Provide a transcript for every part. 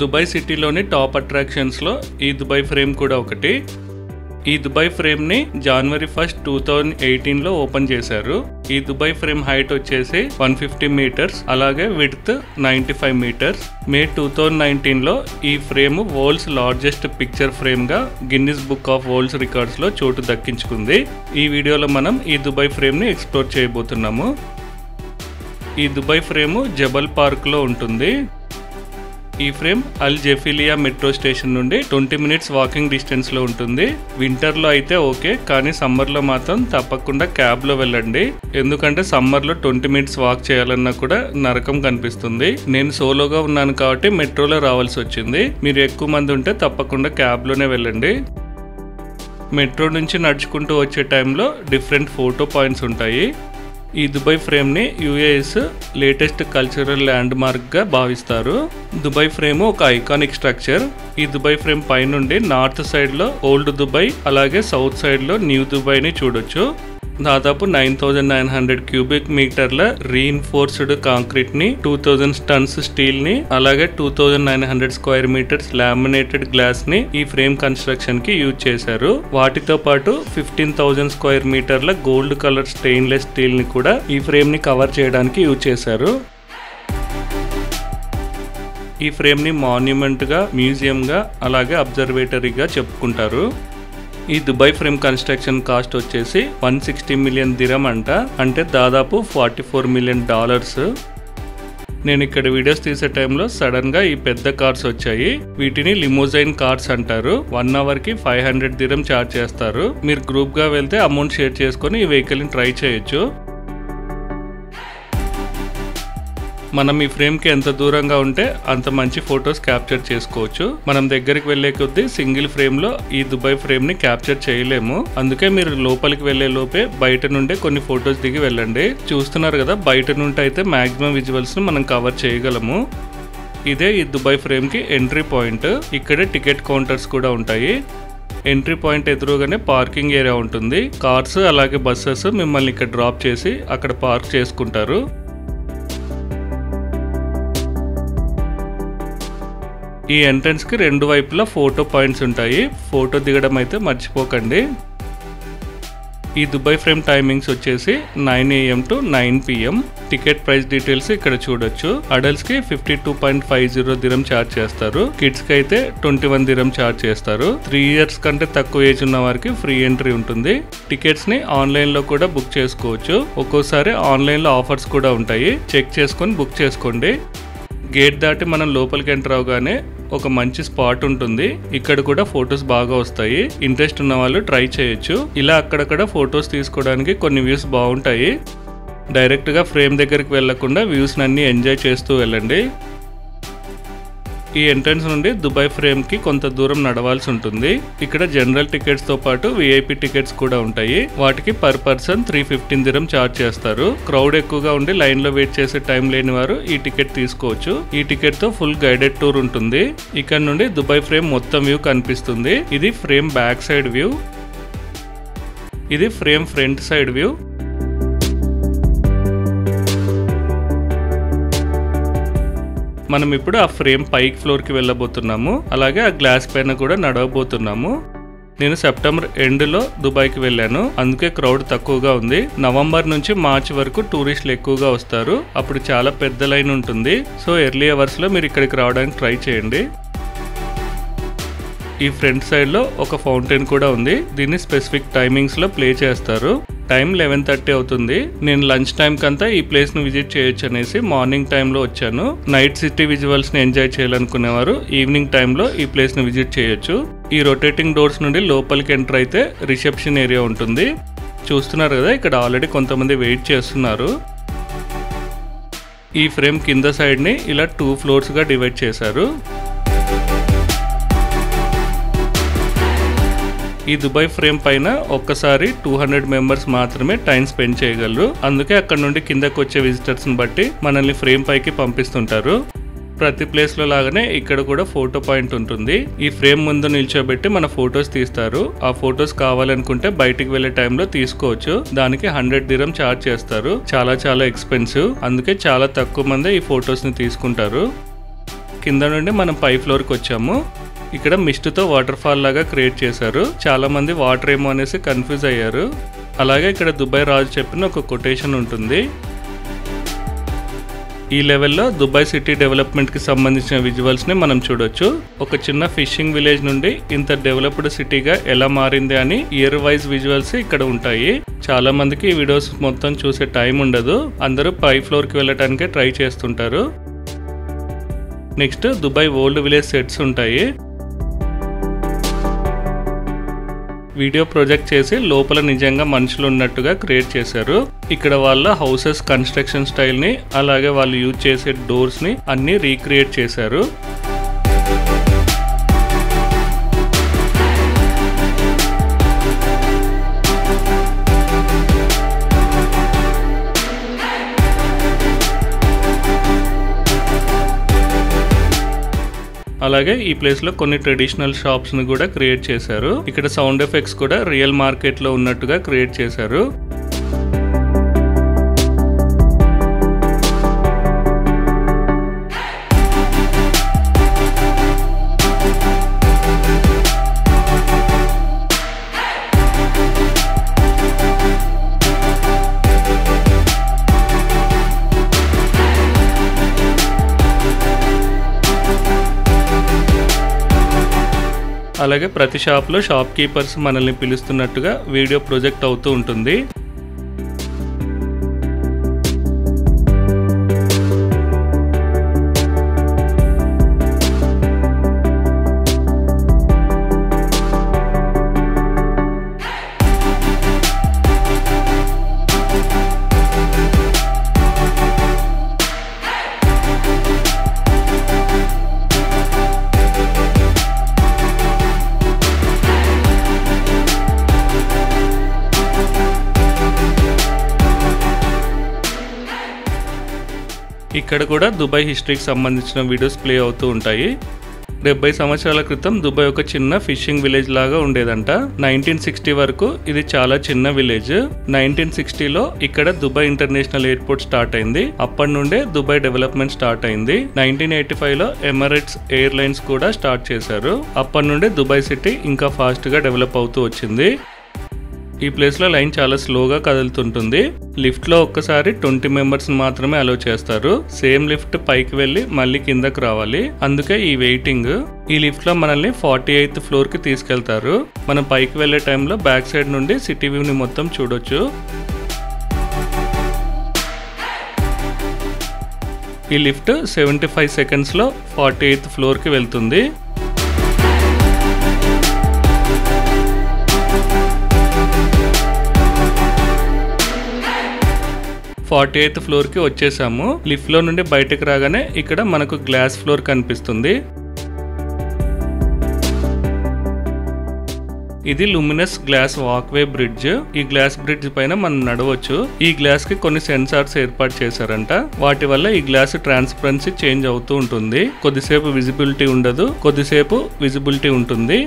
Dubai సిటీలోని top అట్రాక్షన్స్లో ఈ Dubai frame కూడా ఒకటి. ఈ దుబాయ్ ఫ్రేమ్ని జనవరి ఫస్ట్ టూ థౌజండ్ ఎయిటీన్లో ఓపెన్ చేశారు. ఈ దుబాయ్ ఫ్రేమ్ హైట్ వచ్చేసి వన్ ఫిఫ్టీ మీటర్స్ అలాగే width ninety five meters May two thousand నైన్టీన్లో ఈ ఫ్రేమ్ వరల్డ్స్ లార్జెస్ట్ పిక్చర్ ఫ్రేమ్గా గిన్నిస్ బుక్ ఆఫ్ వరల్డ్స్ రికార్డ్స్లో చోటు దక్కించుకుంది. ఈ వీడియోలో మనం ఈ దుబాయ్ ఫ్రేమ్ని ఎక్స్ప్లోర్ చేయబోతున్నాము. ఈ దుబాయ్ ఫ్రేము జబల్ పార్క్లో ఉంటుంది. ఈ frame Al Jafiliya metro station నుండి ట్వంటీ మినిట్స్ వాకింగ్ డిస్టెన్స్లో ఉంటుంది. వింటర్లో అయితే ఓకే కానీ సమ్మర్లో మాత్రం తప్పకుండా క్యాబ్లో వెళ్ళండి. ఎందుకంటే సమ్మర్లో ట్వంటీ మినిట్స్ వాక్ చేయాలన్నా కూడా నరకం కనిపిస్తుంది. నేను సోలోగా ఉన్నాను కాబట్టి మెట్రోలో రావాల్సి వచ్చింది. మీరు ఎక్కువ మంది ఉంటే తప్పకుండా క్యాబ్లోనే వెళ్ళండి. మెట్రో నుంచి నడుచుకుంటూ వచ్చే టైంలో డిఫరెంట్ ఫోటో పాయింట్స్ ఉంటాయి. ఈ దుబాయ్ ఫ్రేమ్ని యుఏఎస్ లేటెస్ట్ కల్చరల్ ల్యాండ్ మార్క్గా భావిస్తారు. దుబాయ్ ఫ్రేమ్ ఒక ఐకానిక్ స్ట్రక్చర్. ఈ దుబాయ్ ఫ్రేమ్ పైనుండి నార్త్ సైడ్లో ఓల్డ్ దుబాయ్ అలాగే సౌత్ సైడ్లో న్యూ దుబాయ్ని చూడొచ్చు. దాదాపు nine thousand nine hundred cubic మీటర్ల రీఇన్ఫోర్స్డ్ కాంక్రీట్ని టూ థౌజండ్ టన్స్ స్టీల్ని అలాగే two thousand nine hundred square meters laminated గ్లాస్ని ఈ ఫ్రేమ్ కన్స్ట్రక్షన్కి యూజ్ చేశారు. వాటితో పాటు ఫిఫ్టీన్ థౌజండ్ స్క్వేర్ మీటర్ల గోల్డ్ కలర్ స్టెయిన్లెస్ స్టీల్ని కూడా ఈ ఫ్రేమ్ని కవర్ చేయడానికి యూజ్ చేశారు. ఈ ఫ్రేమ్ని మాన్యుమెంట్గా మ్యూజియంగా అలాగే అబ్జర్వేటరీగా చెప్పుకుంటారు. ఈ దుబాయ్ ఫ్రేమ్ కన్స్ట్రక్షన్ కాస్ట్ వచ్చేసి వన్ సిక్స్టీ మిలియన్ దిరం అంట. అంటే దాదాపు ఫార్టీ ఫోర్ మిలియన్ డాలర్స్. నేను ఇక్కడ వీడియోస్ తీసే టైంలో సడన్గా ఈ పెద్ద కార్స్ వచ్చాయి. వీటిని లిమోజైన్ కార్స్ అంటారు. వన్ అవర్కి ఫైవ్ హండ్రెడ్ దిరం చార్జ్ చేస్తారు. మీరు గ్రూప్గా వెళ్తే అమౌంట్ షేర్ చేసుకొని ఈ వెహికల్ని ట్రై చేయొచ్చు. మనం ఈ ఫ్రేమ్కి ఎంత దూరంగా ఉంటే అంత మంచి ఫొటోస్ క్యాప్చర్ చేసుకోవచ్చు. మనం దగ్గరికి వెళ్ళే కొద్దీ సింగిల్ ఫ్రేమ్లో ఈ దుబాయ్ ఫ్రేమ్ని క్యాప్చర్ చేయలేము. అందుకే మీరు లోపలికి వెళ్ళే లోపే బయట నుండే కొన్ని ఫొటోస్ దిగి వెళ్ళండి. చూస్తున్నారు కదా బయట నుండి అయితే మాక్సిమం విజువల్స్ని మనం కవర్ చేయగలము. ఇదే ఈ దుబాయ్ ఫ్రేమ్కి ఎంట్రీ పాయింట్ ఇక్కడే టికెట్ కౌంటర్స్ కూడా ఉంటాయి. ఎంట్రీ పాయింట్ ఎదురుగానే పార్కింగ్ ఏరియా ఉంటుంది. కార్స్ అలాగే బస్సెస్ మిమ్మల్ని ఇక్కడ డ్రాప్ చేసి అక్కడ పార్క్ చేసుకుంటారు. ఈ ఎంట్రన్స్కి రెండు వైపులా ఫోటో పాయింట్స్ ఉంటాయి. ఫోటో దిగడం అయితే మర్చిపోకండి. ఈ దుబాయ్ ఫ్రేమ్ టైమింగ్స్ వచ్చేసి nine AM to nine PM ticket price details ఇక్కడ చూడొచ్చు. అడల్ట్స్కి fifty two point five zero dirham charge చేస్తారు. కిడ్స్కి అయితే ట్వంటీ వన్ దిరం ఛార్జ్ చేస్తారు. త్రీ ఇయర్స్ కంటే తక్కువ ఏజ్ ఉన్న వారికి ఫ్రీ ఎంట్రీ ఉంటుంది. టికెట్స్ని ఆన్లైన్లో కూడా బుక్ చేసుకోవచ్చు. ఒక్కోసారి ఆన్లైన్లో ఆఫర్స్ కూడా ఉంటాయి. చెక్ చేసుకొని బుక్ చేసుకోండి. గేట్ దాటి మనం లోపలికి ఎంటర్ అవగానే ఒక మంచి స్పాట్ ఉంటుంది. ఇక్కడ కూడా ఫొటోస్ బాగా వస్తాయి. ఇంట్రెస్ట్ ఉన్న వాళ్ళు ట్రై చేయొచ్చు. ఇలా అక్కడక్కడ ఫొటోస్ తీసుకోవడానికి కొన్ని వ్యూస్ బాగుంటాయి. డైరెక్ట్గా ఫ్రేమ్ దగ్గరికి వెళ్ళకుండా వ్యూస్ని అన్ని ఎంజాయ్ చేస్తూ వెళ్ళండి. ఈ ఎంట్రన్స్ నుండి దుబాయ్ ఫ్రేమ్కి కొంత దూరం నడవాల్సి ఉంటుంది. ఇక్కడ జనరల్ టికెట్స్తో పాటు విఐపి టికెట్స్ కూడా ఉంటాయి. వాటికి per person three fifteen dirham charge చేస్తారు. క్రౌడ్ ఎక్కువగా ఉండి లైన్లో వెయిట్ చేసే టైం లేని వారు ఈ టికెట్ తీసుకోవచ్చు. ఈ టికెట్తో ఫుల్ గైడెడ్ టూర్ ఉంటుంది. ఇక్కడ నుండి దుబాయ్ ఫ్రేమ్ మొత్తం వ్యూ కనిపిస్తుంది. ఇది ఫ్రేమ్ బ్యాక్ సైడ్ వ్యూ. ఇది ఫ్రేమ్ ఫ్రంట్ సైడ్ వ్యూ. మనం ఇప్పుడు ఆ ఫ్రేమ్ పైకి ఫ్లోర్కి వెళ్ళబోతున్నాము. అలాగే ఆ గ్లాస్ పైన కూడా నడవబోతున్నాము. నేను సెప్టెంబర్ ఎండ్లో దుబాయ్కి వెళ్ళాను. అందుకే క్రౌడ్ తక్కువగా ఉంది. నవంబర్ నుంచి మార్చ్ వరకు టూరిస్టులు ఎక్కువగా వస్తారు. అప్పుడు చాలా పెద్ద లైన్ ఉంటుంది. సో ఎర్లీ అవర్స్లో మీరు ఇక్కడికి రావడానికి ట్రై చేయండి. ఈ ఫ్రంట్ సైడ్లో ఒక ఫౌంటైన్ కూడా ఉంది. దీన్ని స్పెసిఫిక్ టైమింగ్స్లో ప్లే చేస్తారు. టైం లెవెన్ థర్టీ అవుతుంది. నేను లంచ్ టైం కంతా ఈ ప్లేస్ను విజిట్ చేయొచ్చు అనేసి మార్నింగ్ టైంలో వచ్చాను. నైట్ సిటీ విజువల్స్ని ఎంజాయ్ చేయాలనుకునేవారు. ఈవినింగ్ టైంలో ఈ ప్లేస్ను విజిట్ చేయొచ్చు. ఈ రొటేటింగ్ డోర్స్ నుండి లోపలికి ఎంటర్ అయితే రిసెప్షన్ ఏరియా ఉంటుంది. చూస్తున్నారు కదా ఇక్కడ ఆల్రెడీ కొంతమంది వెయిట్ చేస్తున్నారు. ఈ ఫ్రేమ్ కింద సైడ్ని ఇలా టూ ఫ్లోర్స్గా డివైడ్ చేశారు. ఈ దుబాయ్ ఫ్రేమ్ పైన ఒక్కసారి టూ హండ్రెడ్ మెంబర్స్ మాత్రమే టైం స్పెండ్ చేయగలరు. అందుకే అక్కడ నుండి కిందకు వచ్చే విజిటర్స్ని బట్టి మనల్ని ఫ్రేమ్ పైకి పంపిస్తుంటారు. ప్రతి ప్లేస్లో లాగానే ఇక్కడ కూడా ఫోటో పాయింట్ ఉంటుంది. ఈ ఫ్రేమ్ ముందు నిల్చోబెట్టి మన ఫొటోస్ తీస్తారు. ఆ ఫొటోస్ కావాలనుకుంటే బయటికి వెళ్ళే టైంలో తీసుకోవచ్చు. దానికి హండ్రెడ్ దిరం చార్జ్ చేస్తారు. చాలా చాలా ఎక్స్పెన్సివ్ అందుకే చాలా తక్కువ మంది ఈ ఫొటోస్ని తీసుకుంటారు. కింద నుండి మనం పై ఫ్లోర్కి వచ్చాము. ఇక్కడ మిస్ట్తో వాటర్ ఫాల్ లాగా క్రియేట్ చేశారు. చాలా మంది వాటర్ ఏమో అనేసి కన్ఫ్యూజ్ అయ్యారు. అలాగే ఇక్కడ దుబాయ్ రాజు చెప్పిన ఒక కొటేషన్ ఉంటుంది. ఈ లెవెల్లో దుబాయ్ సిటీ డెవలప్మెంట్కి సంబంధించిన విజువల్స్ని మనం చూడొచ్చు. ఒక చిన్న ఫిషింగ్ విలేజ్ నుండి ఇంత డెవలప్డ్ సిటీగా ఎలా మారింది అని ఇయర్ వైజ్ విజువల్స్ ఇక్కడ ఉంటాయి. చాలా మందికి ఈ వీడియోస్ మొత్తం చూసే టైం ఉండదు. అందరూ పై ఫ్లోర్కి వెళ్ళటానికే ట్రై చేస్తుంటారు. Next Dubai old village sets ఉంటాయి. వీడియో ప్రొజెక్ట్ చేసి లోపల నిజంగా మనుషులు ఉన్నట్టుగా క్రియేట్ చేశారు. ఇక్కడ వాళ్ళ హౌసెస్ కన్స్ట్రక్షన్ స్టైల్ని అలాగే వాళ్ళు యూజ్ చేసే డోర్స్ని అన్ని రీక్రియేట్ చేశారు. అలాగే ఈ ప్లేస్లో కొన్ని ట్రెడిషనల్ షాప్స్ని కూడా క్రియేట్ చేశారు. ఇక్కడ సౌండ్ ఎఫెక్ట్స్ కూడా రియల్ మార్కెట్లో ఉన్నట్టుగా క్రియేట్ చేశారు. అలాగే ప్రతి షాప్లో షాప్ కీపర్స్ మనల్ని పిలుస్తున్నట్టుగా వీడియో ప్రొజెక్ట్ అవుతూ ఉంటుంది. ఇక్కడ కూడా దుబాయ్ హిస్టరీకి సంబంధించిన వీడియోస్ ప్లే అవుతూ ఉంటాయి. డెబ్బై సంవత్సరాల క్రితం దుబాయ్ ఒక చిన్న ఫిషింగ్ విలేజ్ లాగా ఉండేదంట. నైన్టీన్ సిక్స్టీ వరకు ఇది చాలా చిన్న విలేజ్ నైన్టీన్ సిక్స్టీలో ఇక్కడ దుబాయ్ ఇంటర్నేషనల్ ఎయిర్పోర్ట్ స్టార్ట్ అయింది. అప్పటి నుండే దుబాయ్ డెవలప్మెంట్ స్టార్ట్ అయింది. నైన్టీన్ ఎయిటీ ఫైవ్లో ఎమరేట్స్ ఎయిర్లైన్స్ కూడా స్టార్ట్ చేశారు. అప్పటి నుండే దుబాయ్ సిటీ ఇంకా ఫాస్ట్గా డెవలప్ అవుతూ వచ్చింది. ఈ ప్లేస్లో లైన్ చాలా స్లోగా కదులుతుంటుంది. లిఫ్ట్లో ఒక్కసారి ట్వంటీ మెంబర్స్ని మాత్రమే అలో చేస్తారు. సేమ్ లిఫ్ట్ పైకి వెళ్ళి మళ్ళీ కిందకు రావాలి. అందుకే ఈ వెయిటింగ్ ఈ లిఫ్ట్లో మనల్ని ఫార్టీ ఎయిత్ ఫ్లోర్కి తీసుకెళ్తారు. మనం పైకి వెళ్ళే టైంలో బ్యాక్ సైడ్ నుండి సిటీ వ్యూని మొత్తం చూడొచ్చు. ఈ లిఫ్ట్ సెవెంటీ ఫైవ్ సెకండ్స్లో ఫార్టీ ఎయిత్ ఫ్లోర్కి వెళ్తుంది. ఫార్టీ ఎయిత్ ఫ్లోర్కి వచ్చేసాము. లిఫ్ట్లో నుండి బయటకు రాగానే ఇక్కడ మనకు గ్లాస్ ఫ్లోర్ కనిపిస్తుంది. ఇది లుమినస్ గ్లాస్ వాక్వే బ్రిడ్జ్. ఈ గ్లాస్ బ్రిడ్జ్ పైన మనం నడవచ్చు. ఈ గ్లాస్కి కొన్ని సెన్సార్స్ ఏర్పాటు చేశారంట. వాటి వల్ల ఈ గ్లాస్ ట్రాన్స్పరెన్సీ చేంజ్ అవుతూ ఉంటుంది. కొద్దిసేపు విజిబిలిటీ ఉండదు. కొద్దిసేపు విజిబిలిటీ ఉంటుంది.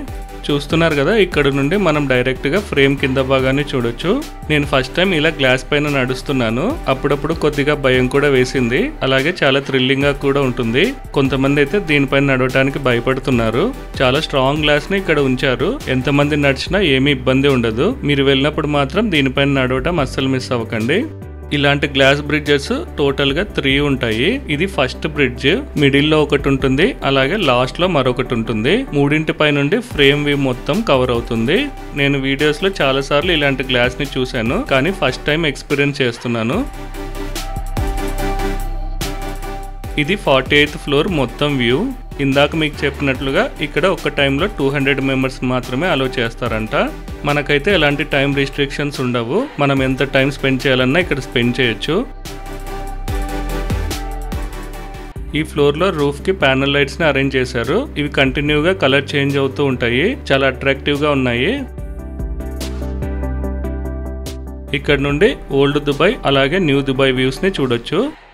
చూస్తున్నారు కదా ఇక్కడ నుండి మనం డైరెక్ట్గా ఫ్రేమ్ కింద భాగాన్ని చూడొచ్చు. నేను ఫస్ట్ టైం ఇలా గ్లాస్ పైన నడుస్తున్నాను. అప్పుడప్పుడు కొద్దిగా భయం కూడా వేసింది. అలాగే చాలా థ్రిల్లింగ్గా కూడా ఉంటుంది. కొంతమంది అయితే దీనిపైన నడవటానికి భయపడుతున్నారు. చాలా స్ట్రాంగ్ గ్లాస్ని ఇక్కడ ఉంచారు. ఎంతమంది నడిచినా ఏమీ ఇబ్బంది ఉండదు. మీరు వెళ్ళినప్పుడు మాత్రం దీనిపైన నడవటం అస్సలు మిస్ అవ్వకండి. ఇలాంటి గ్లాస్ బ్రిడ్జెస్ టోటల్గా త్రీ ఉంటాయి. ఇది ఫస్ట్ బ్రిడ్జ్ మిడిల్లో ఒకటి ఉంటుంది అలాగే లాస్ట్లో మరొకటి ఉంటుంది. మూడింటి పై నుండి ఫ్రేమ్ వ్యూ మొత్తం కవర్ అవుతుంది. నేను వీడియోస్లో చాలా సార్లు ఇలాంటి గ్లాస్ని చూశాను కానీ ఫస్ట్ టైం ఎక్స్పీరియన్స్ చేస్తున్నాను. ఇది ఫార్టీ ఎయిత్ ఫ్లోర్ మొత్తం వ్యూ. ఇందాక మీకు చెప్పినట్లుగా ఇక్కడ ఒక టైంలో టూ హండ్రెడ్ మెంబర్స్ మాత్రమే అలో చేస్తారంట. మనకైతే ఎలాంటి టైం రిస్ట్రిక్షన్స్ ఉండవు. మనం ఎంత టైం స్పెండ్ చేయాలన్నా ఇక్కడ స్పెండ్ చేయొచ్చు. ఈ ఫ్లోర్లో రూఫ్కి ప్యానల్ లైట్స్ని అరేంజ్ చేశారు. ఇవి కంటిన్యూగా కలర్ చేంజ్ అవుతూ ఉంటాయి. చాలా అట్రాక్టివ్గా ఉన్నాయి. ఇక్కడ నుండి ఓల్డ్ దుబాయ్ అలాగే న్యూ దుబాయ్ వ్యూస్ని చూడొచ్చు.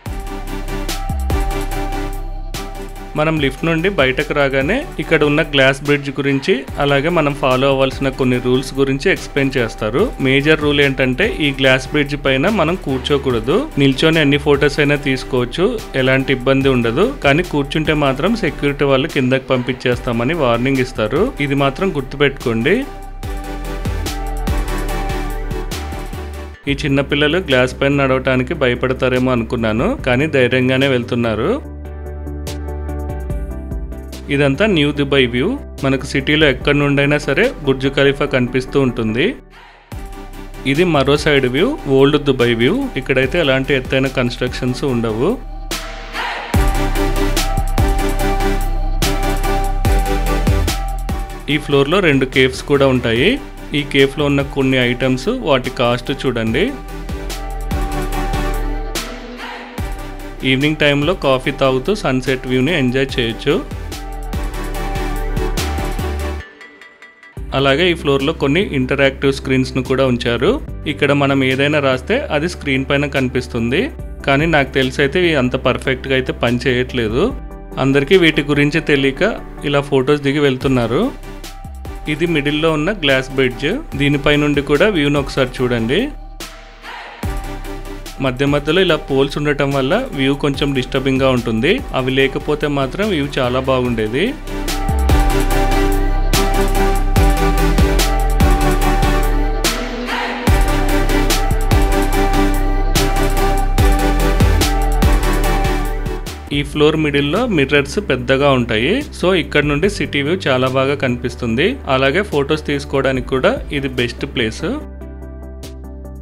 మనం లిఫ్ట్ నుండి బయటకు రాగానే ఇక్కడ ఉన్న గ్లాస్ బ్రిడ్జ్ గురించి అలాగే మనం ఫాలో అవ్వాల్సిన కొన్ని రూల్స్ గురించి ఎక్స్ప్లెయిన్ చేస్తారు. మేజర్ రూల్ ఏంటంటే ఈ గ్లాస్ బ్రిడ్జ్ పైన మనం కూర్చోకూడదు. నిల్చొని ఎన్ని ఫొటోస్ అయినా తీసుకోవచ్చు. ఎలాంటి ఇబ్బంది ఉండదు. కానీ కూర్చుంటే మాత్రం సెక్యూరిటీ వాళ్ళు కిందకి పంపించేస్తామని వార్నింగ్ ఇస్తారు. ఇది మాత్రం గుర్తుపెట్టుకోండి. ఈ చిన్నపిల్లలు గ్లాస్ పైన నడవటానికి భయపడతారేమో అనుకున్నాను కానీ ధైర్యంగానే వెళ్తున్నారు. ఇదంతా న్యూ దుబాయ్ వ్యూ. మనకు సిటీలో ఎక్కడి నుండైనా సరే బుర్జు ఖలీఫా కనిపిస్తూ ఉంటుంది. ఇది మరో side view old Dubai view. ఇక్కడైతే ఎలాంటి ఎత్తైన కన్స్ట్రక్షన్స్ ఉండవు. ఈ ఫ్లోర్లో రెండు కేవ్స్ కూడా ఉంటాయి. ఈ కేఫ్లో ఉన్న కొన్ని ఐటమ్స్ వాటి కాస్ట్ చూడండి. ఈవినింగ్ టైంలో కాఫీ తాగుతూ సన్సెట్ వ్యూని ఎంజాయ్ చేయొచ్చు. అలాగే ఈ ఫ్లోర్లో కొన్ని ఇంటరాక్టివ్ స్క్రీన్స్ను కూడా ఉంచారు. ఇక్కడ మనం ఏదైనా రాస్తే అది స్క్రీన్ పైన కనిపిస్తుంది. కానీ నాకు తెలిసి అయితే ఇవి అంత పర్ఫెక్ట్గా అయితే పని చేయట్లేదు. అందరికీ వీటి గురించి తెలియక ఇలా ఫొటోస్ దిగి వెళ్తున్నారు. ఇది మిడిల్లో ఉన్న గ్లాస్ బ్రిడ్జ్ దీనిపై నుండి కూడా వ్యూను ఒకసారి చూడండి. మధ్య మధ్యలో ఇలా పోల్స్ ఉండటం వల్ల వ్యూ కొంచెం డిస్టర్బింగ్గా ఉంటుంది. అవి లేకపోతే మాత్రం వ్యూ చాలా బాగుండేది. ఈ ఫ్లోర్ మిడిల్లో మిర్రర్స్ పెద్దగా ఉంటాయి. సో ఇక్కడ నుండి సిటీ వ్యూ చాలా బాగా కనిపిస్తుంది. అలాగే ఫొటోస్ తీసుకోవడానికి కూడా ఇది బెస్ట్ ప్లేస్.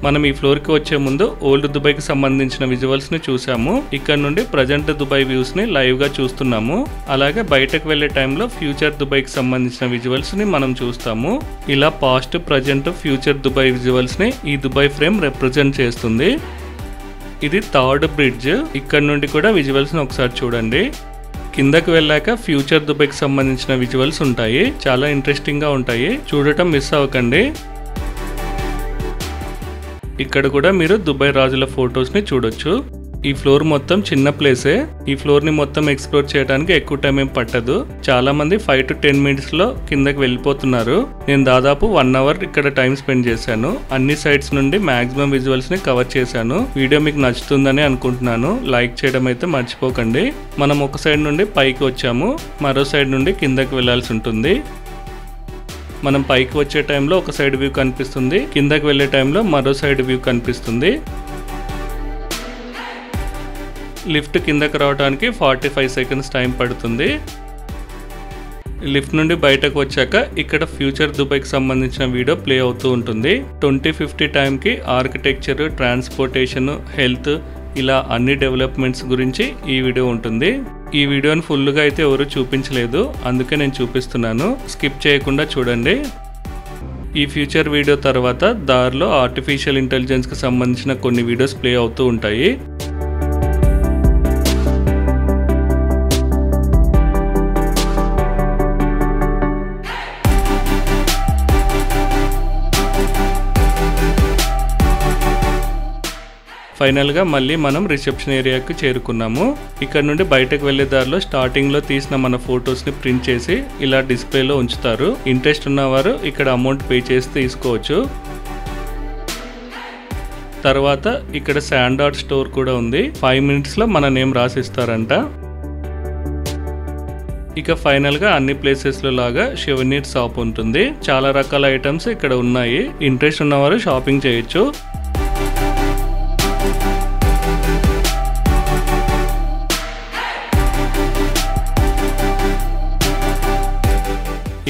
మనం ఈ ఫ్లోర్కి వచ్చే ముందు ఓల్డ్ దుబాయ్కి సంబంధించిన విజువల్స్ని చూసాము ఇక్కడ నుండి ప్రజెంట్ దుబాయ్ వ్యూస్ని లైవ్గా చూస్తున్నాము. అలాగే బయటకు వెళ్ళే టైంలో ఫ్యూచర్ దుబాయ్కి సంబంధించిన విజువల్స్ని మనం చూస్తాము. ఇలా పాస్ట్ ప్రజెంట్ ఫ్యూచర్ దుబాయ్ విజువల్స్ని ఈ దుబాయ్ ఫ్రేమ్ రిప్రజెంట్ చేస్తుంది. ఇది థర్డ్ బ్రిడ్జ్. ఇక్కడ నుండి కూడా విజువల్స్ని ఒకసారి చూడండి. కిందకి వెళ్ళాక ఫ్యూచర్ దుబాయ్కి సంబంధించిన విజువల్స్ ఉంటాయి. చాలా ఇంట్రెస్టింగ్గా ఉంటాయి. చూడటం మిస్ అవ్వకండి. ఇక్కడ కూడా మీరు దుబాయ్ రాజుల ఫొటోస్ని చూడొచ్చు. ఈ ఫ్లోర్ మొత్తం చిన్న ప్లేసే. ఈ ఫ్లోర్ని మొత్తం ఎక్స్ప్లోర్ చేయడానికి ఎక్కువ టైం ఏం పట్టదు. చాలా మంది ఫైవ్ టు టెన్ మినిట్స్లో కిందకి వెళ్ళిపోతున్నారు. నేను దాదాపు వన్ అవర్ ఇక్కడ టైం స్పెండ్ చేశాను. అన్ని సైడ్స్ నుండి మాక్సిమం విజువల్స్ని కవర్ చేశాను. వీడియో మీకు నచ్చుతుందని అనుకుంటున్నాను. లైక్ చేయడం అయితే మర్చిపోకండి. మనం ఒక సైడ్ నుండి పైకి వచ్చాము. మరో సైడ్ నుండి కిందకి వెళ్ళాల్సి ఉంటుంది. మనం పైకి వచ్చే టైంలో ఒక సైడ్ వ్యూ కనిపిస్తుంది. కిందకి వెళ్ళే టైంలో మరో సైడ్ వ్యూ కనిపిస్తుంది. లిఫ్ట్ కిందకు రావడానికి ఫార్టీ ఫైవ్ సెకండ్స్ టైం పడుతుంది. లిఫ్ట్ నుండి బయటకు వచ్చాక ఇక్కడ ఫ్యూచర్ దుబాయ్కి సంబంధించిన వీడియో ప్లే అవుతూ ఉంటుంది. ట్వంటీ ఫిఫ్టీ టైంకి ఆర్కిటెక్చర్ ట్రాన్స్పోర్టేషన్ హెల్త్ ఇలా అన్ని డెవలప్మెంట్స్ గురించి ఈ వీడియో ఉంటుంది. ఈ వీడియోని ఫుల్గా అయితే ఎవరు చూపించలేదు. అందుకే నేను చూపిస్తున్నాను. స్కిప్ చేయకుండా చూడండి. ఈ ఫ్యూచర్ వీడియో తర్వాత దారిలో ఆర్టిఫిషియల్ ఇంటెలిజెన్స్కి సంబంధించిన కొన్ని వీడియోస్ ప్లే అవుతూ ఉంటాయి. ఫైనల్గా మళ్ళీ మనం రిసెప్షన్ ఏరియాకి చేరుకున్నాము. ఇక్కడ నుండి బయటకు వెళ్ళే దారిలో స్టార్టింగ్లో తీసిన మన ఫొటోస్ని ప్రింట్ చేసి ఇలా డిస్ప్లేలో ఉంచుతారు. ఇంట్రెస్ట్ ఉన్నవారు ఇక్కడ అమౌంట్ పే చేసి తీసుకోవచ్చు. తర్వాత ఇక్కడ శాండ్ ఆర్ట్ స్టోర్ కూడా ఉంది. ఫైవ్ మినిట్స్లో మన నేమ్ రాసిస్తారంట. ఇక ఫైనల్గా అన్ని ప్లేసెస్లో లాగా షెవెనీర్ షాప్ ఉంటుంది. చాలా రకాల ఐటమ్స్ ఇక్కడ ఉన్నాయి. ఇంట్రెస్ట్ ఉన్నవారు షాపింగ్ చేయొచ్చు.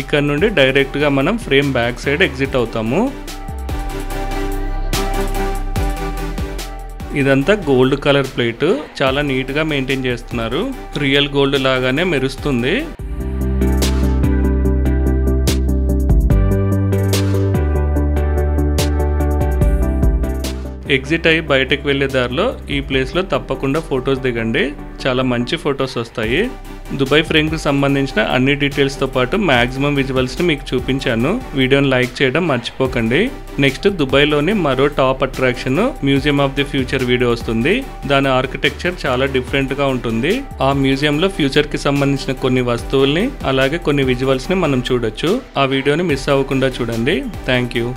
ఇక్కడ నుండి డైరెక్ట్గా మనం ఫ్రేమ్ బ్యాక్ సైడ్ ఎగ్జిట్ అవుతాము. ఇదంతా గోల్డ్ కలర్ ప్లేట్. చాలా నీట్గా మెయింటైన్ చేస్తున్నారు. రియల్ గోల్డ్ లాగానే మెరుస్తుంది. ఎగ్జిట్ అయ్యి బయటకు వెళ్ళే దారిలో ఈ ప్లేస్లో తప్పకుండా ఫొటోస్ దిగండి. చాలా మంచి ఫొటోస్ వస్తాయి. దుబాయ్ ఫ్రేమ్కి సంబంధించిన అన్ని డీటెయిల్స్తో పాటు మ్యాక్సిమం విజువల్స్ని మీకు చూపించాను. వీడియోని లైక్ చేయడం మర్చిపోకండి. నెక్స్ట్ దుబాయ్లోని మరో top attraction museum of the future video వస్తుంది. దాని ఆర్కిటెక్చర్ చాలా డిఫరెంట్గా ఉంటుంది. ఆ మ్యూజియంలో ఫ్యూచర్కి సంబంధించిన కొన్ని వస్తువుల్ని అలాగే కొన్ని విజువల్స్ని మనం చూడొచ్చు. ఆ వీడియోని మిస్ అవ్వకుండా చూడండి. Thank you